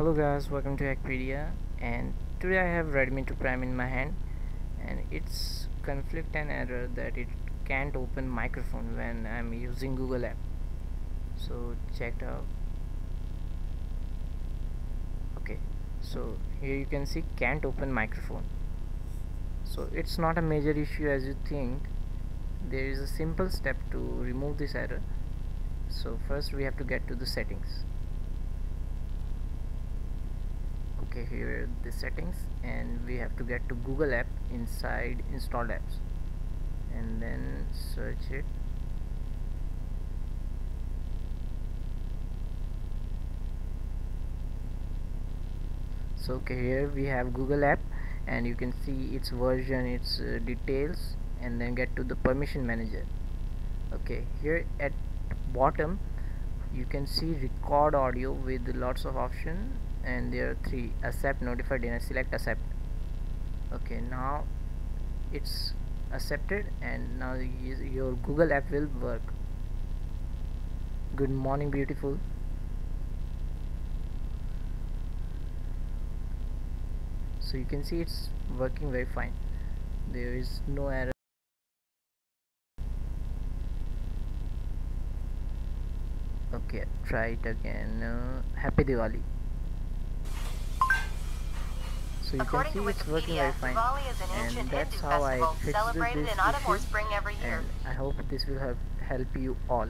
hello guys welcome to Hackpedia and today I have Redmi 2 Prime in my hand and it's conflict and error that it can't open microphone when I'm using Google app. So check it out. Okay so here you can see can't open microphone. So it's not a major issue as you think. There is a simple step to remove this error. So first we have to get to the settings okay here the settings and we have to get to Google app inside installed apps. And then search it. So okay here we have Google app and you can see its version its uh, details and then get to the permission manager. Okay here at bottom you can see record audio with lots of options and there are three. Accept notify deny select accept. Okay now it's accepted and now your google app will work. Good morning beautiful. So you can see it's working very fine. There is no error. Okay try it again. Uh, happy Diwali so you According can see it's working very fine. An and that's Hindu how I fixed celebrated this in autumn spring every year. and I hope this will help help you all.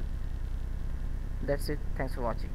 That's it. Thanks for watching